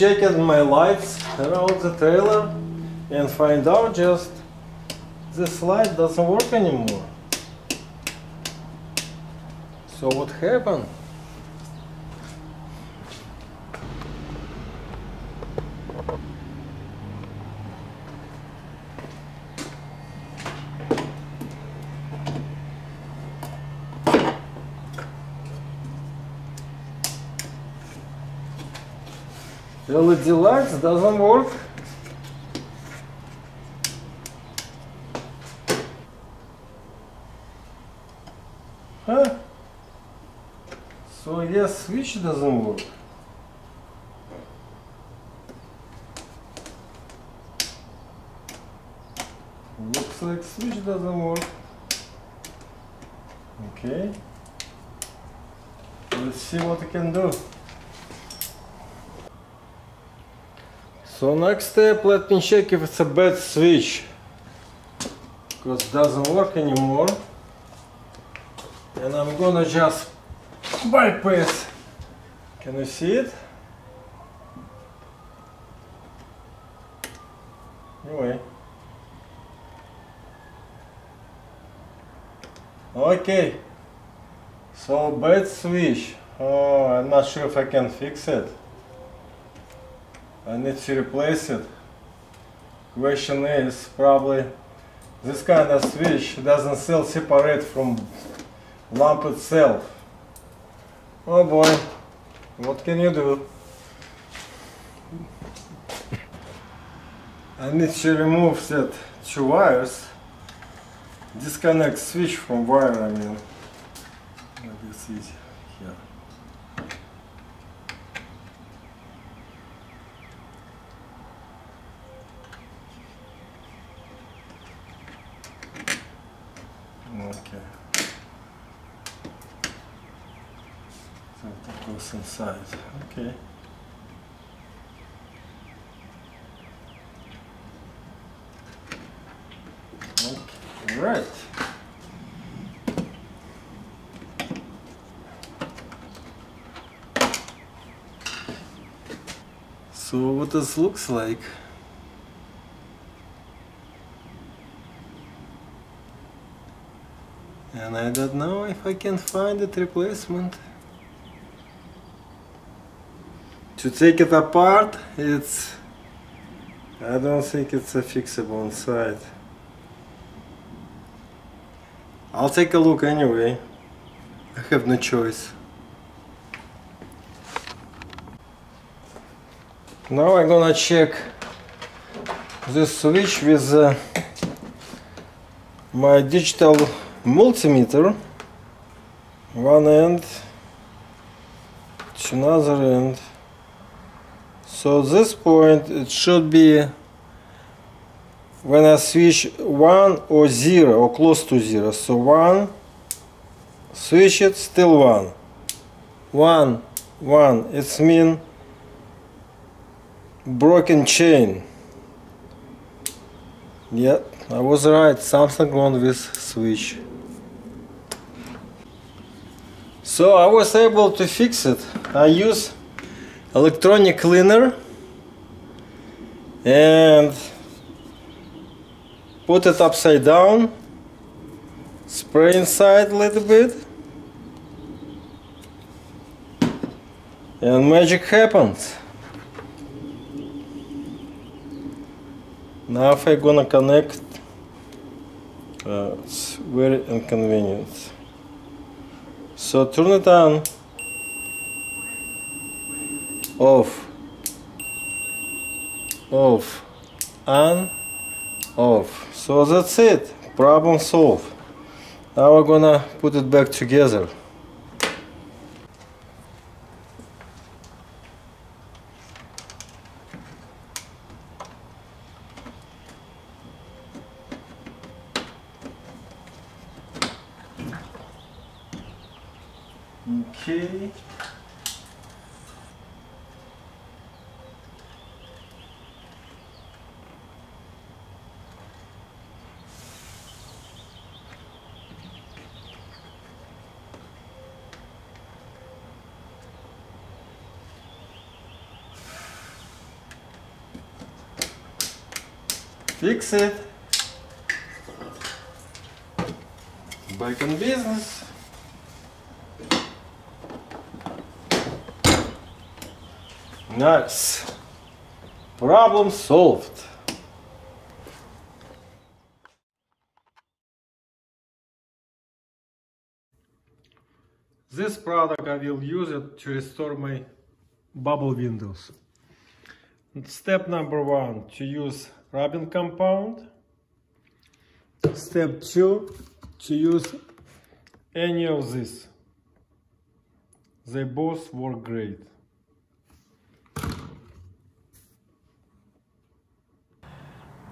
checking my lights around the trailer and find out just this light doesn't work anymore. So what happened? LED lights doesn't work. Huh? So yes, switch doesn't work. Looks like switch doesn't work. Okay. Let's see what I can do. So next step, let me check if it's a bad switch. Because it doesn't work anymore. And I'm gonna just bypass. Can you see it? Anyway. Okay. So bad switch. Oh, I'm not sure if I can fix it. I need to replace it. Question is probably this kind of switch doesn't sell separate from lamp itself. Oh boy, what can you do? I need to remove that two wires. Disconnect switch from wire, I mean. Maybe it's easy here. Okay. So that goes inside. Okay. Okay. Right. So what this looks like. And I don't know if I can find it replacement. To take it apart, it's... I don't think it's a fixable inside. I'll take a look anyway. I have no choice. Now I'm gonna check this switch with uh, my digital multimeter one end to another end so this point it should be when I switch 1 or 0 or close to 0 so 1 switch it still 1 1 1 it's mean broken chain. Yeah I was right. Something wrong with switch. So I was able to fix it. I use electronic cleaner and put it upside down, spray inside a little bit and magic happens. Now if I'm gonna connect, uh, it's very inconvenient. So turn it on, off, off, on, off. So that's it, problem solved. Now we're gonna put it back together. Okay. Fix it. Back in business. Nice. Problem solved. This product I will use it to restore my bubble windows. Step number one, to use rubbing compound. Step two, to use any of this. They both work great.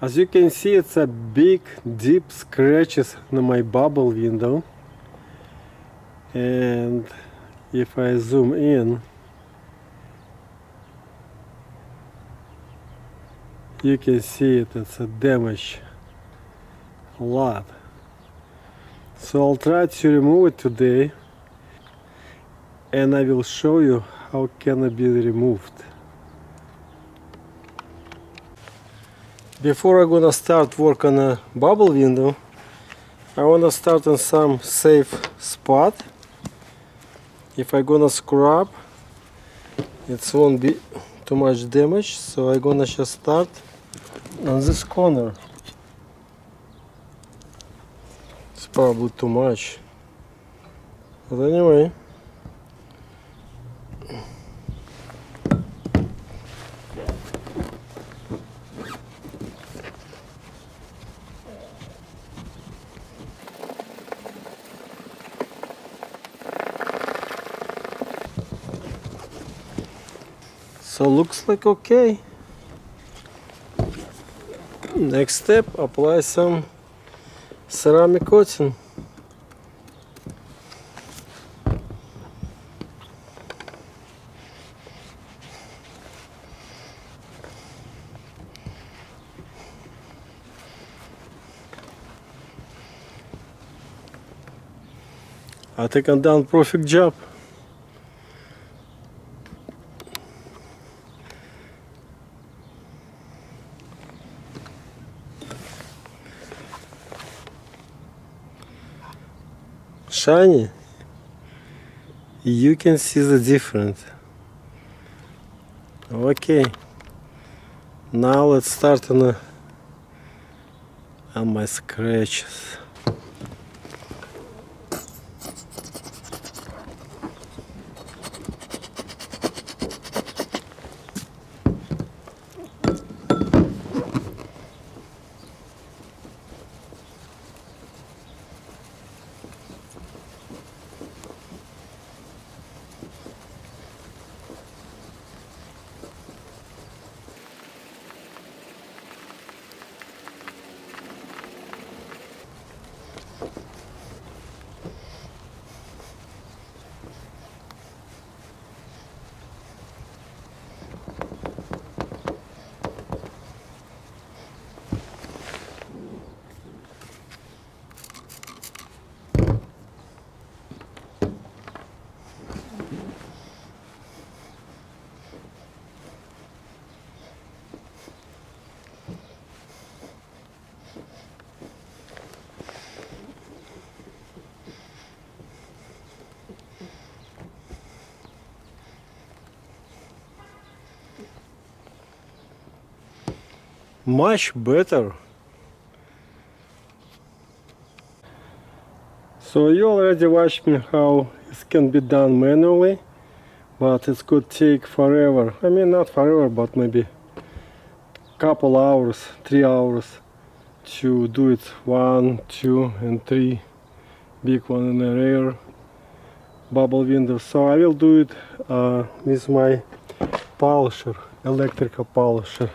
As you can see, it's a big, deep scratches on my bubble window. And if I zoom in, you can see it, it's a damage a lot. So I'll try to remove it today and I will show you how can it be removed. Before I'm gonna start work on a bubble window, I wanna start on some safe spot. If I'm gonna scrub, it won't be too much damage, so I'm gonna just start on this corner. It's probably too much. But anyway. So looks like okay. Next step, apply some ceramic coating. I think I'm done perfect job. Shiny you can see the difference. Okay. Now let's start on, on my scratches much better. So you already watched me how it can be done manually but it could take forever. I mean not forever but maybe a couple hours three hours to do it. One two and three. Big one in a rear. Bubble window. So I will do it uh, with my polisher electrical polisher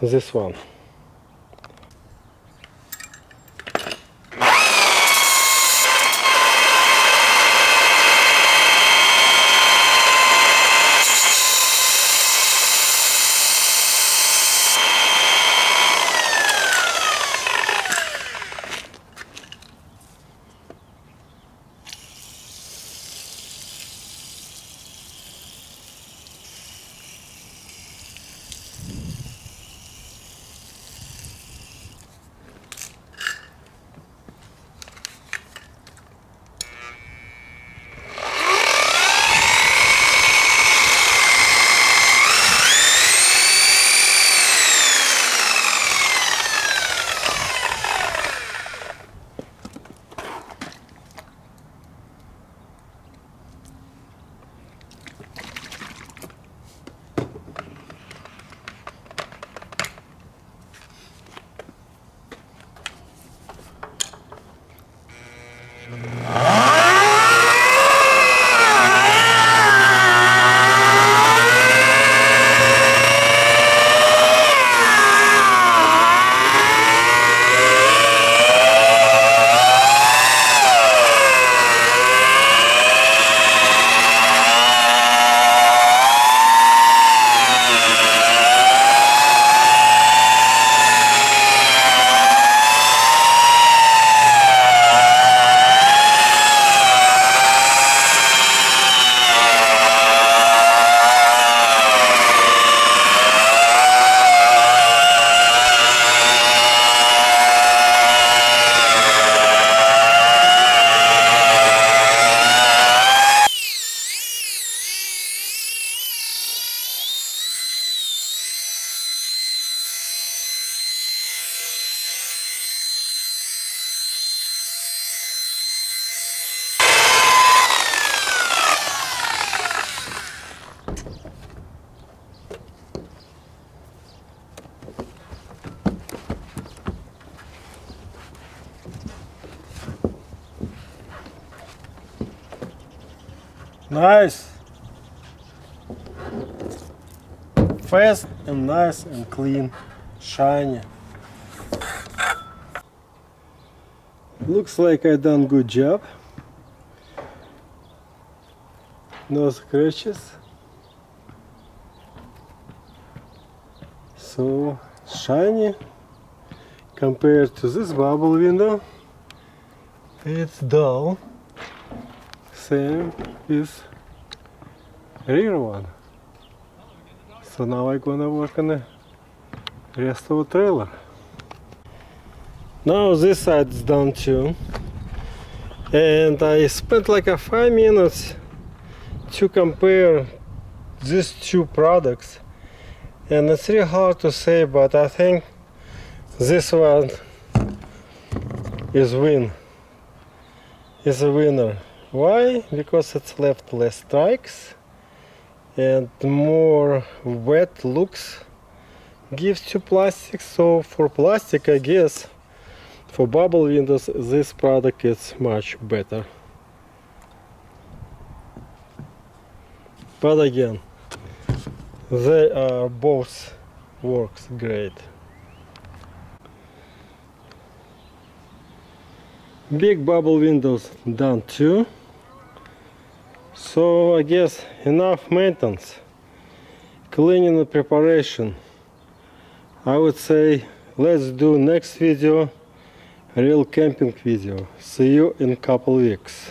this one. Mm-hmm. Nice. Fast and nice and clean, shiny. Looks like I done good job. No scratches. So shiny compared to this bubble window. It's dull. Same is rear one. So now I'm gonna work on the rest of the trailer. Now this side is done too. And I spent like a five minutes to compare these two products. And it's really hard to say, but I think this one is win. Is a winner. Why? Because it's left less strikes and more wet looks gives to plastic. So for plastic, I guess, for bubble windows, this product is much better. But again, they are both works great. Big bubble windows done too. So I guess enough maintenance, cleaning and preparation. I would say let's do next video, real camping video. See you in couple weeks.